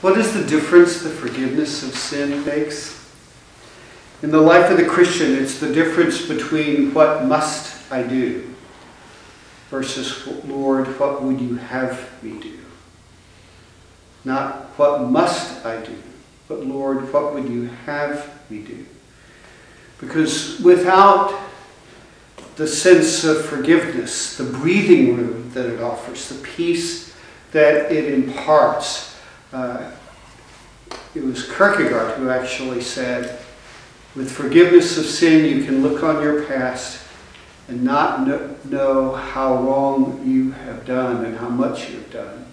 What is the difference the forgiveness of sin makes? In the life of the Christian, it's the difference between what must I do versus, Lord, what would you have me do? Not what must I do, but Lord, what would you have me do? Because without the sense of forgiveness, the breathing room that it offers, the peace that it imparts, uh, it was Kierkegaard who actually said, with forgiveness of sin, you can look on your past and not know how wrong you have done and how much you have done,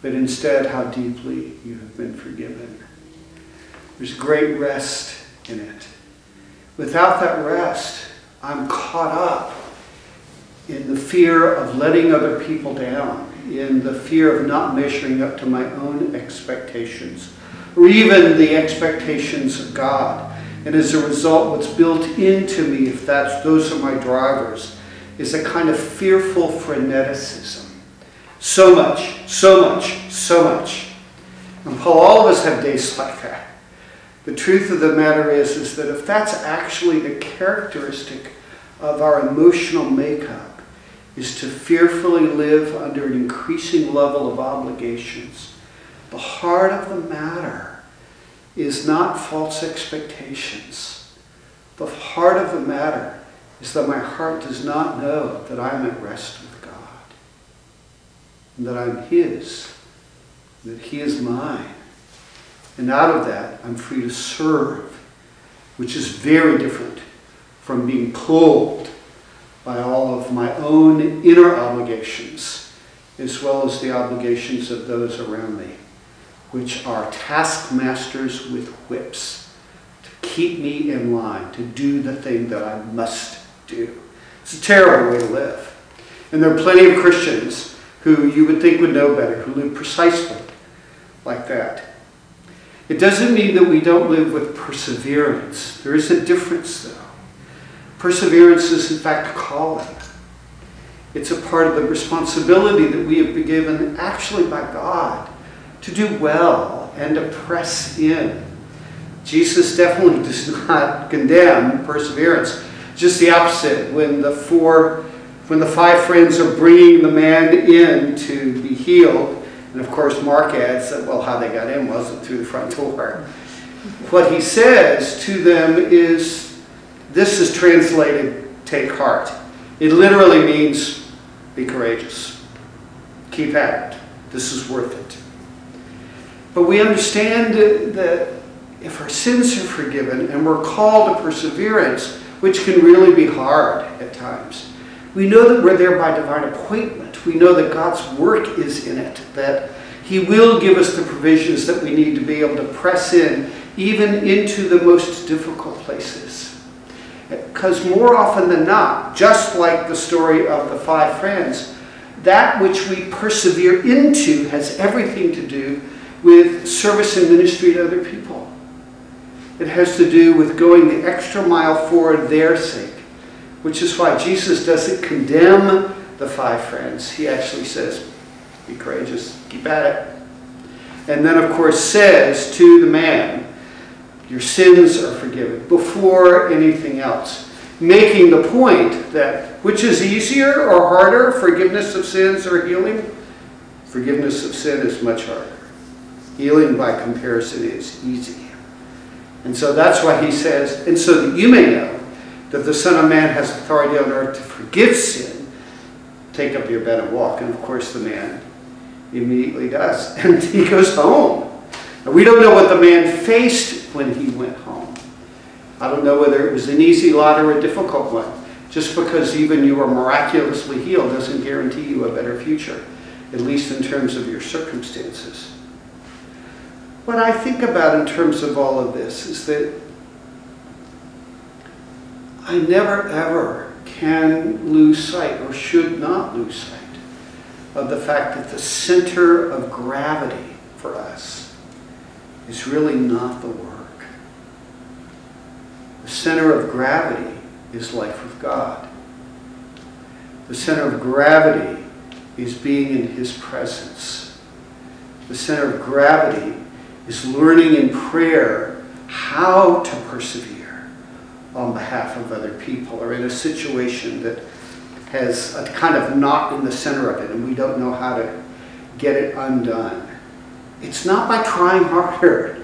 but instead how deeply you have been forgiven. There's great rest in it. Without that rest, I'm caught up in the fear of letting other people down, in the fear of not measuring up to my own expectations, or even the expectations of God. And as a result, what's built into me, if that's those are my drivers, is a kind of fearful freneticism. So much, so much, so much. And Paul, all of us have days like that. The truth of the matter is, is that if that's actually the characteristic of our emotional makeup, is to fearfully live under an increasing level of obligations, the heart of the matter is not false expectations. The heart of the matter is that my heart does not know that I'm at rest with God, and that I'm His, that He is mine. And out of that, I'm free to serve, which is very different from being pulled by all of my own inner obligations, as well as the obligations of those around me which are taskmasters with whips to keep me in line, to do the thing that I must do. It's a terrible way to live. And there are plenty of Christians who you would think would know better, who live precisely like that. It doesn't mean that we don't live with perseverance. There is a difference, though. Perseverance is, in fact, calling. It's a part of the responsibility that we have been given actually by God to do well and to press in. Jesus definitely does not condemn perseverance. Just the opposite. When the four, when the five friends are bringing the man in to be healed, and of course Mark adds that, well, how they got in wasn't through the front door. What he says to them is, this is translated, take heart. It literally means, be courageous. Keep at it. This is worth it. But we understand that if our sins are forgiven and we're called to perseverance, which can really be hard at times, we know that we're there by divine appointment. We know that God's work is in it, that He will give us the provisions that we need to be able to press in, even into the most difficult places. Because more often than not, just like the story of the five friends, that which we persevere into has everything to do with service and ministry to other people. It has to do with going the extra mile for their sake, which is why Jesus doesn't condemn the five friends. He actually says, be courageous, keep at it. And then, of course, says to the man, your sins are forgiven before anything else. Making the point that which is easier or harder, forgiveness of sins or healing? Forgiveness of sin is much harder. Healing by comparison is easy. And so that's why he says, and so that you may know that the Son of Man has authority on earth to forgive sin, take up your bed and walk. And of course the man immediately does. And he goes home. Now, we don't know what the man faced when he went home. I don't know whether it was an easy lot or a difficult one. Just because even you are miraculously healed doesn't guarantee you a better future, at least in terms of your circumstances. What I think about in terms of all of this is that I never ever can lose sight or should not lose sight of the fact that the center of gravity for us is really not the work. The center of gravity is life with God. The center of gravity is being in His presence. The center of gravity is learning in prayer how to persevere on behalf of other people or in a situation that has a kind of knot in the center of it and we don't know how to get it undone. It's not by trying harder.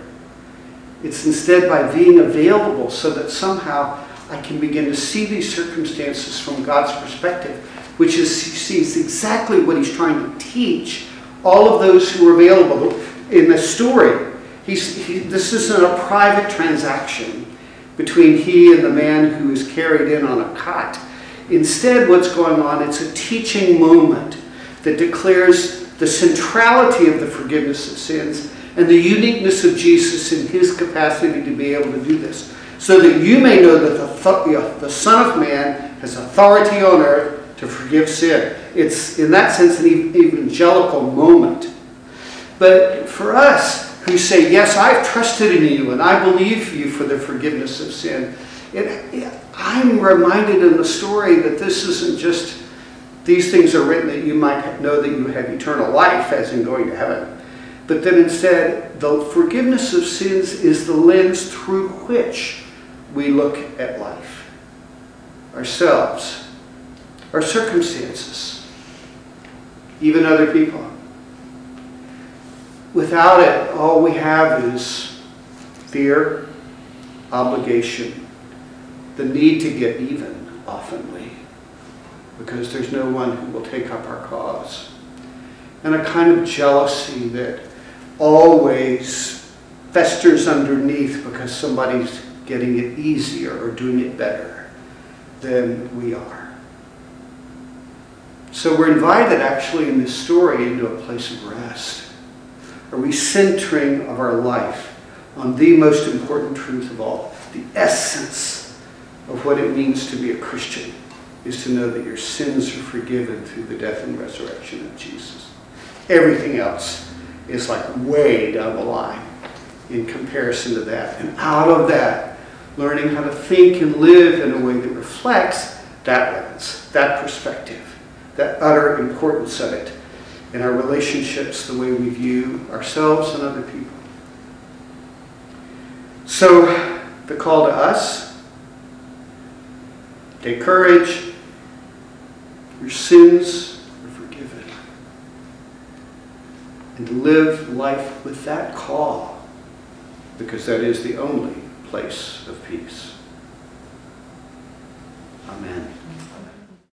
It's instead by being available so that somehow I can begin to see these circumstances from God's perspective, which is he sees exactly what he's trying to teach all of those who are available in the story. He's, he, this isn't a private transaction between he and the man who is carried in on a cot. Instead, what's going on, it's a teaching moment that declares the centrality of the forgiveness of sins and the uniqueness of Jesus in his capacity to be able to do this. So that you may know that the, the Son of Man has authority on earth to forgive sin. It's, in that sense, an evangelical moment. But for us who say, Yes, I've trusted in you and I believe you for the forgiveness of sin, it, it, I'm reminded in the story that this isn't just these things are written that you might know that you have eternal life, as in going to heaven. But then instead, the forgiveness of sins is the lens through which we look at life, ourselves, our circumstances, even other people. Without it, all we have is fear, obligation, the need to get even, oftenly, because there's no one who will take up our cause. And a kind of jealousy that always festers underneath because somebody's getting it easier or doing it better than we are. So we're invited actually in this story into a place of rest, a recentering of our life on the most important truth of all, the essence of what it means to be a Christian is to know that your sins are forgiven through the death and resurrection of Jesus. Everything else is like way down the line in comparison to that. And out of that, learning how to think and live in a way that reflects that lens, that perspective, that utter importance of it in our relationships, the way we view ourselves and other people. So, the call to us take courage, your sins are forgiven. And to live life with that call, because that is the only place of peace. Amen.